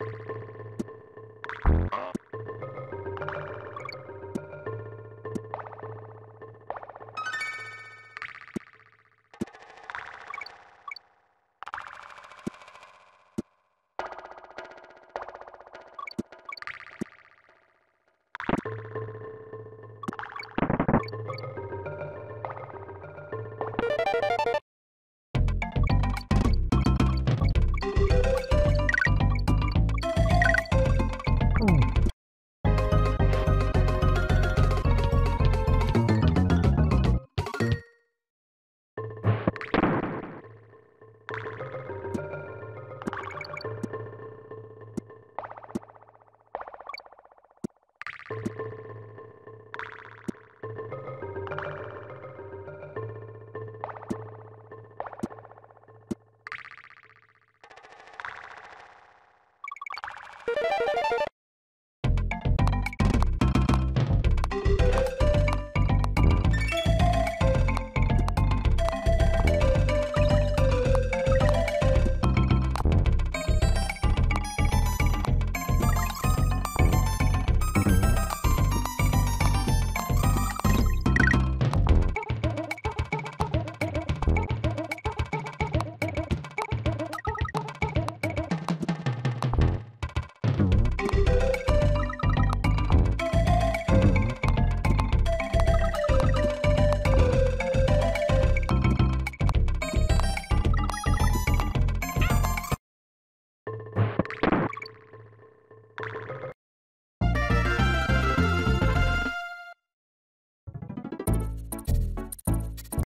you